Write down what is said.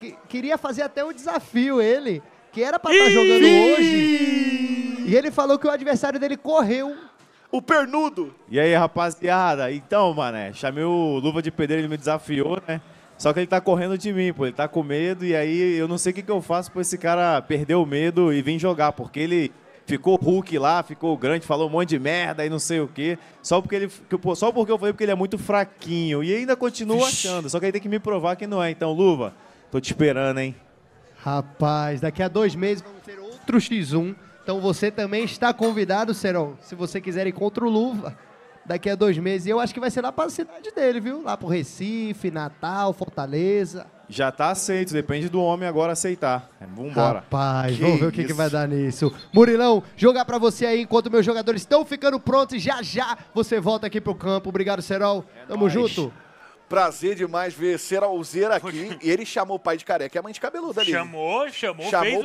que- queria fazer até um desafio, ele, que era pra estar jogando hoje. E ele falou que o adversário dele correu. O pernudo. E aí, rapaziada? Então, mané, chamei o Luva de Pedreiro, ele me desafiou, né? Só que ele tá correndo de mim, pô. Ele tá com medo e aí eu não sei o que, que eu faço pra esse cara perder o medo e vir jogar, porque ele ficou Hulk lá, ficou grande, falou um monte de merda e não sei o quê. Só porque ele. Só porque eu falei porque ele é muito fraquinho. E ainda continuo achando. Só que ele tem que me provar que não é. Então, Luva, tô te esperando, hein? Rapaz, daqui a dois meses vamos ter outro X1. Então você também está convidado, Serão. Se você quiser ir contra o Luva, daqui a dois meses. E eu acho que vai ser lá pra cidade dele, viu? Lá pro Recife, Natal, Fortaleza. Já tá aceito, depende do homem agora aceitar. É, Vambora. Rapaz, Que vamos ver o que, que vai dar nisso. Murilão, jogar pra você aí enquanto meus jogadores estão ficando prontos. E já já você volta aqui pro campo. Obrigado, Serol. Tamo nóis. junto. Prazer demais ver Seralzeira aqui. E ele chamou o pai de careca e a mãe de cabeludo ali. Chamou, chamou, Chamou